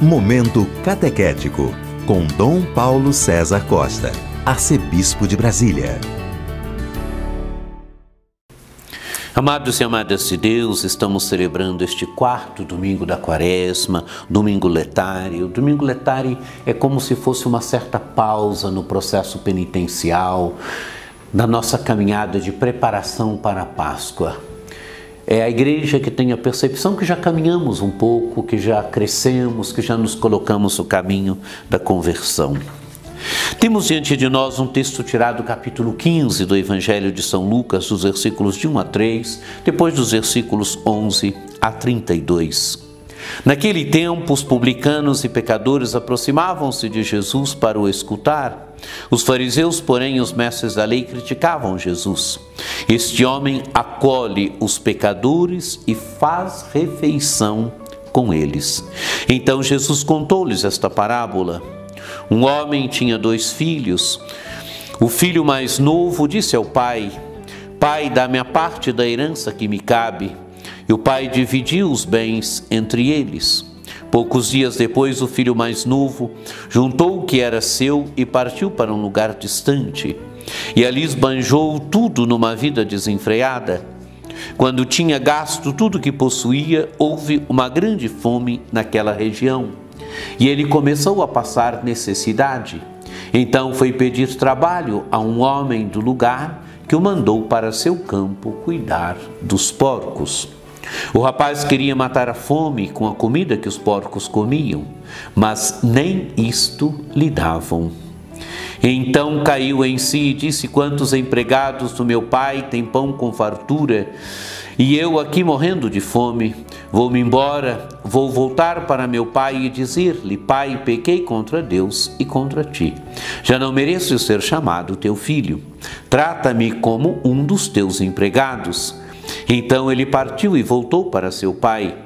Momento Catequético, com Dom Paulo César Costa, Arcebispo de Brasília. Amados e amadas de Deus, estamos celebrando este quarto domingo da quaresma, domingo letário. Domingo letário é como se fosse uma certa pausa no processo penitencial, da nossa caminhada de preparação para a Páscoa. É a igreja que tem a percepção que já caminhamos um pouco, que já crescemos, que já nos colocamos no caminho da conversão. Temos diante de nós um texto tirado do capítulo 15 do Evangelho de São Lucas, dos versículos de 1 a 3, depois dos versículos 11 a 32. Naquele tempo, os publicanos e pecadores aproximavam-se de Jesus para o escutar. Os fariseus, porém, os mestres da lei criticavam Jesus. Este homem acolhe os pecadores e faz refeição com eles. Então Jesus contou-lhes esta parábola. Um homem tinha dois filhos. O filho mais novo disse ao pai: Pai, dá-me a parte da herança que me cabe. E o pai dividiu os bens entre eles. Poucos dias depois, o filho mais novo juntou o que era seu e partiu para um lugar distante. E ali esbanjou tudo numa vida desenfreada. Quando tinha gasto tudo que possuía, houve uma grande fome naquela região. E ele começou a passar necessidade. Então foi pedir trabalho a um homem do lugar que o mandou para seu campo cuidar dos porcos. O rapaz queria matar a fome com a comida que os porcos comiam, mas nem isto lhe davam. Então caiu em si e disse: Quantos empregados do meu pai têm pão com fartura, e eu aqui morrendo de fome? Vou-me embora, vou voltar para meu pai e dizer-lhe: Pai, pequei contra Deus e contra ti. Já não mereço ser chamado teu filho. Trata-me como um dos teus empregados. Então ele partiu e voltou para seu pai.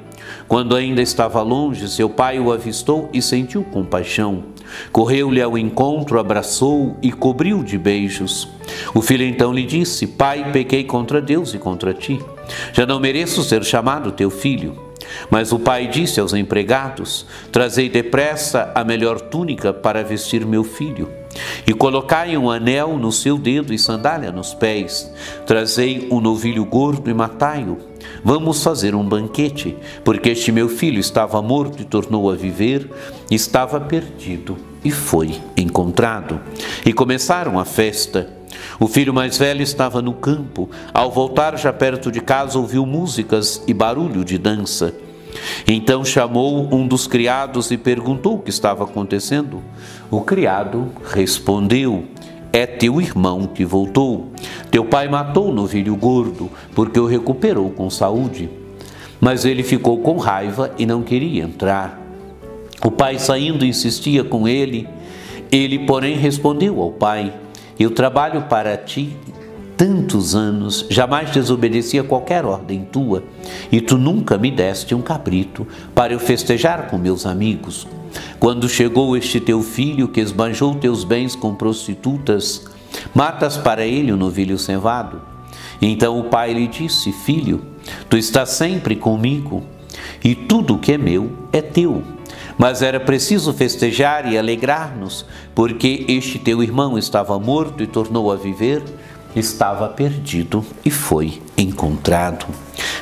Quando ainda estava longe, seu pai o avistou e sentiu compaixão. Correu-lhe ao encontro, abraçou e cobriu de beijos. O filho então lhe disse: Pai, pequei contra Deus e contra ti. Já não mereço ser chamado teu filho. Mas o pai disse aos empregados: Trazei depressa a melhor túnica para vestir meu filho, e colocai um anel no seu dedo e sandália nos pés. Trazei um novilho gordo e matai-o. Vamos fazer um banquete, porque este meu filho estava morto e tornou a viver, estava perdido e foi encontrado. E começaram a festa. O filho mais velho estava no campo. Ao voltar já perto de casa, ouviu músicas e barulho de dança. Então chamou um dos criados e perguntou o que estava acontecendo. O criado respondeu: É teu irmão que voltou. Teu pai matou o novilho gordo, porque o recuperou com saúde. Mas ele ficou com raiva e não queria entrar. O pai saindo insistia com ele. Ele, porém, respondeu ao pai: eu trabalho para ti tantos anos, jamais desobedeci a qualquer ordem tua, e tu nunca me deste um cabrito para eu festejar com meus amigos. Quando chegou este teu filho que esbanjou teus bens com prostitutas, matas para ele o um novilho cevado. Então o pai lhe disse: Filho, tu estás sempre comigo, e tudo que é meu é teu. Mas era preciso festejar e alegrar-nos, porque este teu irmão estava morto e tornou a viver, estava perdido e foi encontrado.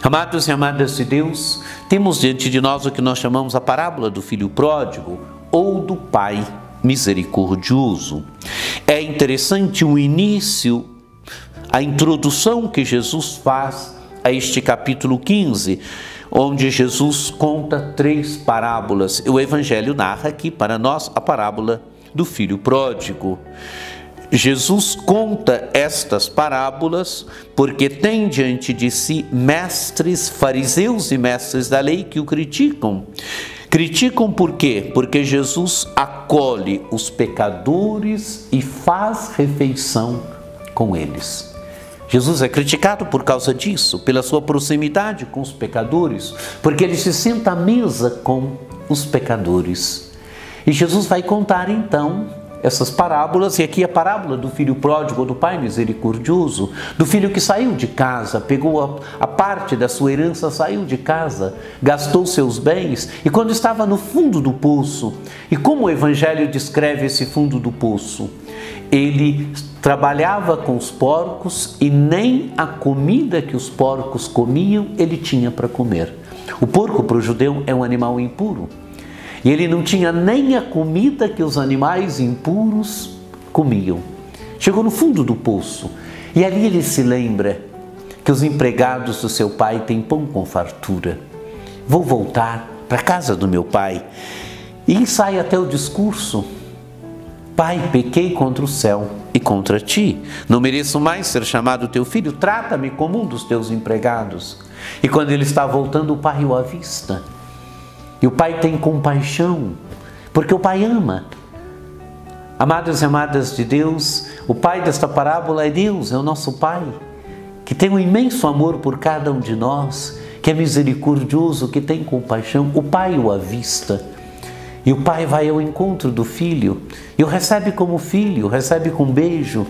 Amados e amadas de Deus, temos diante de nós o que nós chamamos a parábola do filho pródigo ou do pai misericordioso. É interessante o início, a introdução que Jesus faz a este capítulo 15 onde Jesus conta três parábolas. O Evangelho narra aqui para nós a parábola do filho pródigo. Jesus conta estas parábolas porque tem diante de si mestres, fariseus e mestres da lei que o criticam. Criticam por quê? Porque Jesus acolhe os pecadores e faz refeição com eles. Jesus é criticado por causa disso, pela sua proximidade com os pecadores, porque ele se senta à mesa com os pecadores. E Jesus vai contar então essas parábolas, e aqui a parábola do filho pródigo, do pai misericordioso, do filho que saiu de casa, pegou a, a, parte da sua herança, saiu de casa, gastou seus bens, e quando estava no fundo do poço, e como o Evangelho descreve esse fundo do poço? Ele trabalhava com os porcos e nem a comida que os porcos comiam ele tinha para comer. O porco para o judeu é um animal impuro. E ele não tinha nem a comida que os animais impuros comiam. Chegou no fundo do poço e ali ele se lembra que os empregados do seu pai têm pão com fartura. Vou voltar para a casa do meu pai. E sai até o discurso: Pai, pequei contra o céu e contra ti. Não mereço mais ser chamado teu filho. Trata-me como um dos teus empregados. E quando ele está voltando, o pai o avista e o pai tem compaixão, porque o pai ama. Amados e amadas de Deus, o pai desta parábola é Deus, é o nosso pai, que tem um imenso amor por cada um de nós, que é misericordioso, que tem compaixão. O pai o avista. E o pai vai ao encontro do filho e o recebe como filho, recebe com beijo,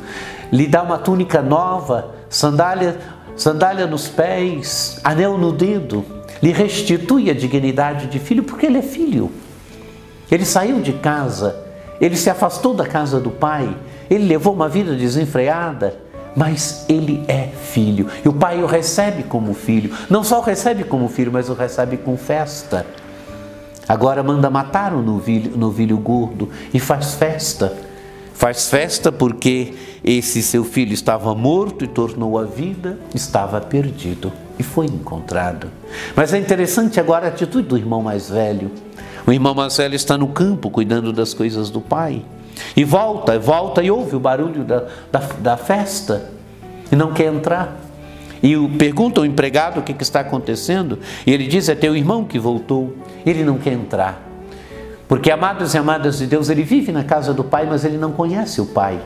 lhe dá uma túnica nova, sandália, sandália nos pés, anel no dedo lhe restitui a dignidade de filho, porque ele é filho. Ele saiu de casa, ele se afastou da casa do pai, ele levou uma vida desenfreada, mas ele é filho. E o pai o recebe como filho. Não só o recebe como filho, mas o recebe com festa. Agora manda matar o novilho, novilho gordo e faz festa. Faz festa porque esse seu filho estava morto e tornou a vida, estava perdido e foi encontrado. Mas é interessante agora a atitude do irmão mais velho. O irmão mais velho está no campo cuidando das coisas do pai. E volta, volta e ouve o barulho da, da, da festa e não quer entrar. E pergunta ao empregado o que, que está acontecendo, e ele diz: É teu irmão que voltou. Ele não quer entrar. Porque, amados e amadas de Deus, ele vive na casa do pai, mas ele não conhece o pai.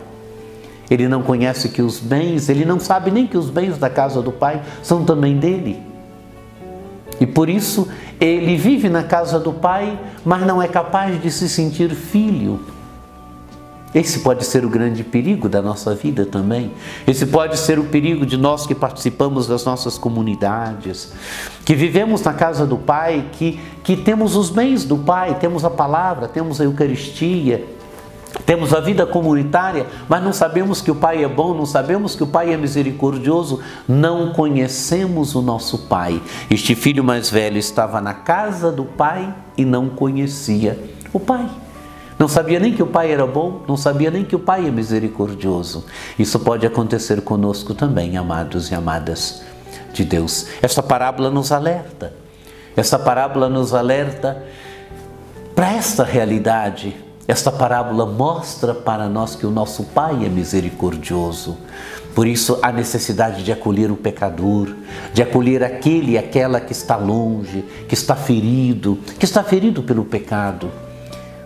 Ele não conhece que os bens, ele não sabe nem que os bens da casa do pai são também dele. E por isso ele vive na casa do pai, mas não é capaz de se sentir filho. Esse pode ser o grande perigo da nossa vida também. Esse pode ser o perigo de nós que participamos das nossas comunidades, que vivemos na casa do Pai, que, que temos os bens do Pai, temos a palavra, temos a Eucaristia, temos a vida comunitária, mas não sabemos que o Pai é bom, não sabemos que o Pai é misericordioso, não conhecemos o nosso Pai. Este filho mais velho estava na casa do Pai e não conhecia o Pai. Não sabia nem que o Pai era bom, não sabia nem que o Pai é misericordioso. Isso pode acontecer conosco também, amados e amadas de Deus. Esta parábola nos alerta. Esta parábola nos alerta para esta realidade esta parábola mostra para nós que o nosso Pai é misericordioso. Por isso, a necessidade de acolher o pecador, de acolher aquele e aquela que está longe, que está ferido, que está ferido pelo pecado.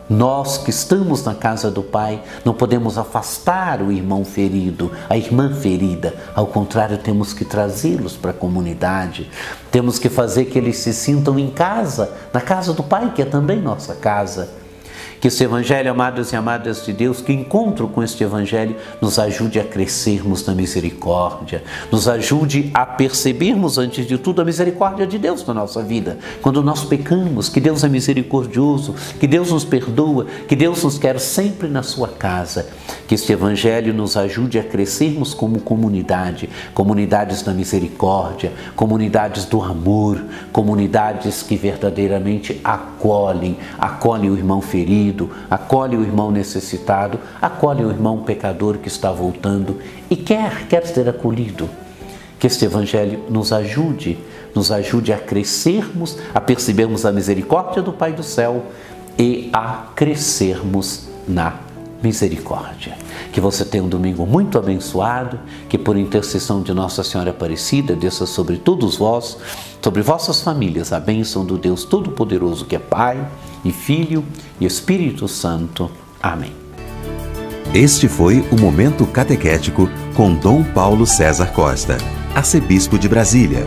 Nós que estamos na casa do Pai não podemos afastar o irmão ferido, a irmã ferida. Ao contrário, temos que trazê-los para a comunidade. Temos que fazer que eles se sintam em casa, na casa do Pai, que é também nossa casa. Que esse Evangelho, amados e amadas de Deus, que encontro com este Evangelho, nos ajude a crescermos na misericórdia, nos ajude a percebermos, antes de tudo, a misericórdia de Deus na nossa vida. Quando nós pecamos, que Deus é misericordioso, que Deus nos perdoa, que Deus nos quer sempre na sua casa. Que este Evangelho nos ajude a crescermos como comunidade, comunidades da misericórdia, comunidades do amor, comunidades que verdadeiramente acolhem, acolhem o irmão ferido acolhe o irmão necessitado, acolhe o irmão pecador que está voltando e quer, quer ser acolhido. Que este Evangelho nos ajude, nos ajude a crescermos, a percebermos a misericórdia do Pai do céu e a crescermos na misericórdia. Que você tenha um domingo muito abençoado, que por intercessão de Nossa Senhora Aparecida desça sobre todos vós, sobre vossas famílias, a bênção do Deus Todo-Poderoso que é Pai e Filho e Espírito Santo. Amém. Este foi o Momento Catequético com Dom Paulo César Costa, arcebispo de Brasília.